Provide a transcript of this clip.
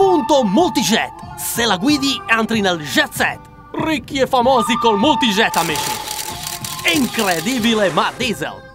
Punto Multijet. Se la guidi entri nel jet set. Ricchi e famosi col Multijet, amici. Incredibile ma diesel.